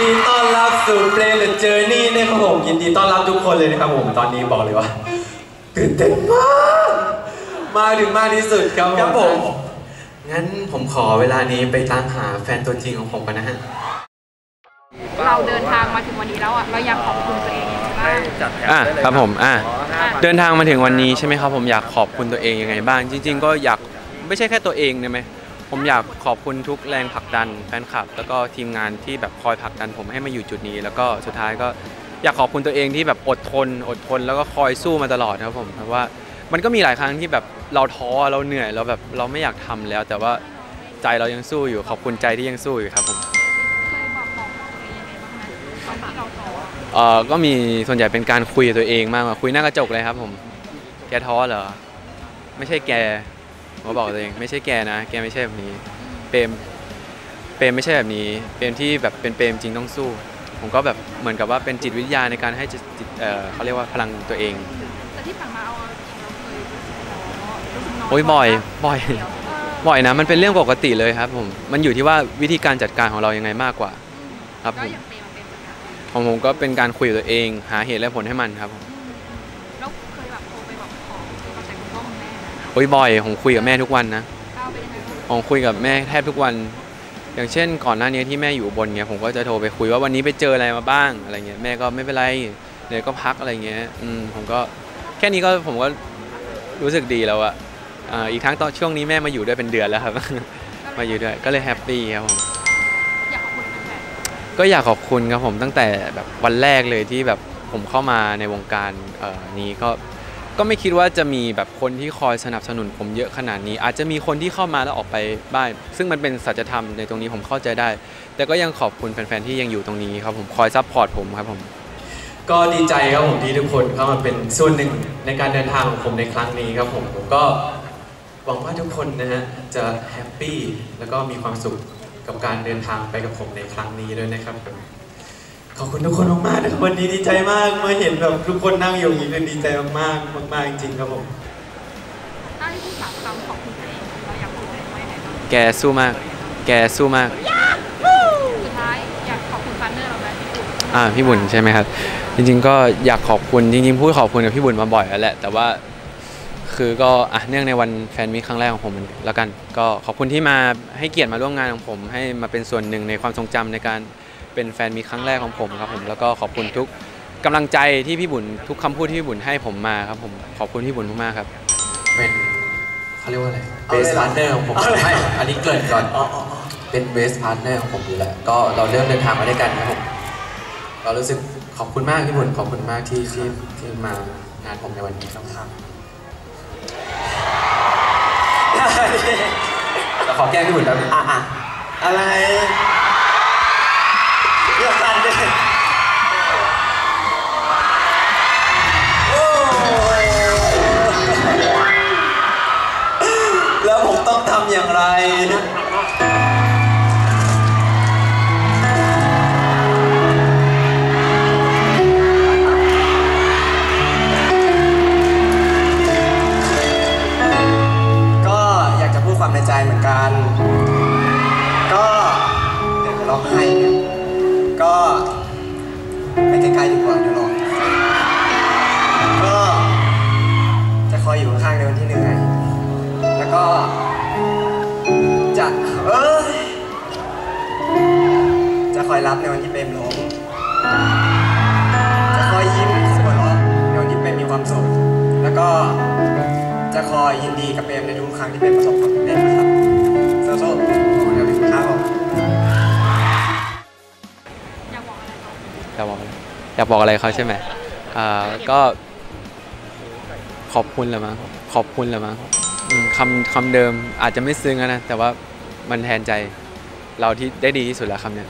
ดีต้อนรับสู่เพลง The Journey นะครับผมยินดีต้อนรับทุกคนเลยนะครับผมตอนนี้บอกเลยว่าตื่นเต้นมากมากถึงมากที่สุดครับครับผมงั้นผมขอเวลานี้ไปตามหาแฟนตัวจริงของผมกันนะฮะเราเดินทางมาถึงวันนี้แล้วอะเราอยากขอบคุณตัวเองยังไงบ้างอะครับผมอะเดินทางมาถึงวันนี้ใช่ไหมครับผมอยากขอบคุณตัวเองยังไงบ้าง จริง ๆ ก็อยากไม่ใช่แค่ตัวเองนะไหม ผมอยากขอบคุณทุกแรงผลักดันแฟนคลับ แล้วก็ทีมงานที่แบบคอยผลักดันผมให้มาอยู่จุดนี้ แล้วก็สุดท้ายก็อยากขอบคุณตัวเองที่แบบอดทน อดทนแล้วก็คอยสู้มาตลอดนะครับผมเพราะว่ามันก็มีหลายครั้งที่แบบเราท้อเราเหนื่อยเราแบบเราไม่อยากทำแล้ว แต่ว่าใจเรายังสู้อยู่ขอบคุณใจที่ยังสู้อยู่ครับผมเคยบอกบอกตัวเองยังไงบ้างไหมตอนที่เราท้อเอ่อก็มีส่วนใหญ่เป็นการคุยกับตัวเองมากกว่าคุยหน้ากระจกเลยครับผม แกท้อเหรอ ไม่ใช่แกผ มก็บอกตัวเองไม่ใช่แกนะ แกไม่ใช่แบบนี้ เปรมเปรมไม่ใช่แบบนี้ เปรมที่แบบเป็นเปรมจริงต้องสู้ ผมก็แบบเหมือนกับว่าเป็นจิตวิทยาในการให้จิตจิตเอ่อเขาเรียกว่าพลังตัวเอง แต่ที่ผ่านมาเอาจริงเราเคยรู้สึกท้อรู้สึกน้อยโอ้ยบ่อยบ่อยเดี๋ยวเออบ่อยนะมันเป็นเรื่องปกติเลยครับผม มันอยู่ที่ว่าวิธีการจัดการของเรายังไงมากกว่า ครับก็ผมอย่างเต็มเป็นแบบนั้นของผมก็เป็นการคุยกับตัวเอง หาเหตุและผลให้มันครับผม อ้ยบ่อยผมคุยกับแม่ทุกวันนะก้าวไปยังไงบ้างผมคุยกับแม่แทบทุกวัน อย่างเช่น ก่อนหน้านี้ที่แม่อยู่อุบนเงี้ยผมก็จะโทรไปคุยว่าวันนี้ไปเจออะไรมาบ้างอะไรเงี้ยแม่ก็ไม่เป็นไรเดี๋ยวก็พักอะไรเงี้ยอืมผมก็แค่นี้ก็ผมก็รู้สึกดีแล้วอะอ่าอีกทั้งตอนช่วงนี้แม่มาอยู่ด้วยเป็นเดือนแล้วครับ มาอยู่ด้วยก็เลยแฮปปี้ครับผมอยากขอบคุณแฟนก็อยากขอบคุณครับผมตั้งแต่แบบวันแรกเลยที่แบบผมเข้ามาในวงการเอ่อนี้ก็ ก็ไม่คิดว่าจะมีแบบคนที่คอยสนับสนุนผมเยอะขนาดนี้ อาจจะมีคนที่เข้ามาแล้วออกไปบ้างซึ่งมันเป็นสัจธรรมในตรงนี้ผมเข้าใจได้ แต่ก็ยังขอบคุณแฟนๆที่ยังอยู่ตรงนี้ครับผมคอย support ผมครับผม ก็ดีใจครับผมที่ทุกคนเข้ามาเป็นส่วนหนึ่งในการเดินทางของผมในครั้งนี้ครับผมผมก็หวังว่าทุกคนนะฮะจะ happy แล้วก็มีความสุขกับการเดินทางไปกับผมในครั้งนี้ด้วยนะครับผม ขอบคุณทุกคนมากๆนะครับวันนี้ดีใจมากเมื่อเห็นแบบทุกคนนั่งอยู่อย่างนี้เลยดีใจมากๆมากๆจริงๆครับผมๆถ้าให้พูดสามคำขอบคุณตัวเองเราอยากพูดตัวเองว่ายังไงบ้างแกสู้มาก แกสู้มากสุดท้ายอยากขอบคุณ partner เราไหมพี่ปุ๊อ่าพี่บุญใช่ไหมครับ จริง ๆ ก็อยากขอบคุณจริงๆพูดขอบคุณกับพี่บุญมาบ่อยแล้วแหละแต่ว่าคือก็อะเนื่องในวัน fan meet ครั้งแรกของผมแล้วกัน ก็ขอบคุณที่มาให้เกียรติมาร่วมงานของผม ให้มาเป็นส่วนหนึ่งในความทรงจำในการ เป็น fan meet ครั้งแรกของผมครับผมแล้วก็ขอบคุณทุกกำลังใจที่พี่บุญทุกคำพูดที่พี่บุญให้ผมมาครับผมขอบคุณพี่บุญมากๆครับ เป็นเขาเรียกว่าอะไร best partner ของผมไม่อันนี้เกริ่นก่อนเป็น best partner ของผมอยู่แล้วก็เราเริ่มเดินทางมาด้วยกันครับผมเรารู้สึกขอบคุณมากพี่บุญขอบคุณมากที่ที่ที่มางานผมในวันนี้ครับเราขอแก้พี่บุญแป๊บนึงอะอะอะไร อย่างไรก็อยากจะพูดความในใจเหมือนกัน ก็เดี๋ยวร้องไห้ก็ไปไกลๆดีกว่าเดี๋ยวร้อง อยรับในวันที่เป็นล้มจะคอยยิ้มหัวเราะในวันที่เป็นมีความสุข แล้วก็จะคอยยินดีกับเปรมในทุกครั้งที่เป็นประสบความสำเร็จนะครับสู้ๆขอบคุณครับผมอยากบอกอะไรเขาอยากบอกอะไรอยาบอกอะไรเขาใช่ไหมอ่าก็ขอบคุณแหละมั้งขอบคุณแหละมั้งคำคำเดิมอาจจะไม่ซึ้งนะ แต่ว่ามันแทนใจเราที่ได้ดีที่สุดแล้วคำเนี้ย